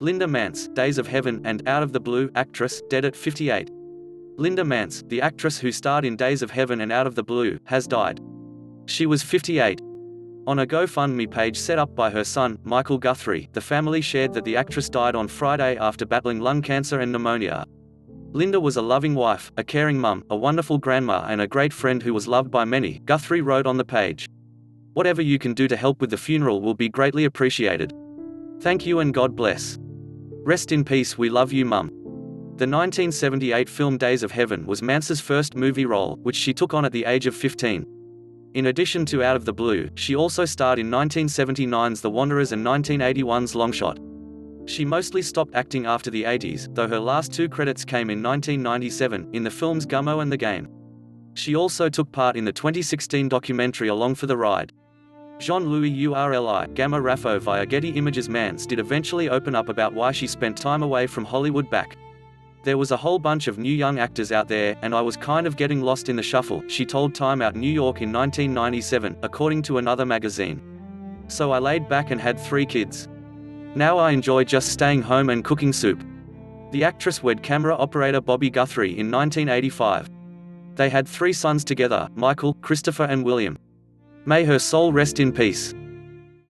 Linda Manz, Days of Heaven and Out of the Blue, actress, dead at 58. Linda Manz, the actress who starred in Days of Heaven and Out of the Blue, has died. She was 58. On a GoFundMe page set up by her son, Michael Guthrie, the family shared that the actress died on Friday after battling lung cancer and pneumonia. Linda was a loving wife, a caring mum, a wonderful grandma and a great friend who was loved by many, Guthrie wrote on the page. Whatever you can do to help with the funeral will be greatly appreciated. Thank you and God bless. Rest in peace we love you mum. The 1978 film Days of Heaven was Manz's first movie role, which she took on at the age of 15. In addition to Out of the Blue, she also starred in 1979's The Wanderers and 1981's Longshot. She mostly stopped acting after the 80s, though her last two credits came in 1997, in the films Gummo and The Game. She also took part in the 2016 documentary Along for the Ride. Jean-Louis Urli, Gamma-Rapho via Getty Images Manz did eventually open up about why she spent time away from Hollywood back. There was a whole bunch of new young actors out there, and I was kind of getting lost in the shuffle, she told Time Out New York in 1997, according to another magazine. So I laid back and had three kids. Now I enjoy just staying home and cooking soup. The actress wed camera operator Bobby Guthrie in 1985. They had three sons together, Michael, Christopher and William. May her soul rest in peace.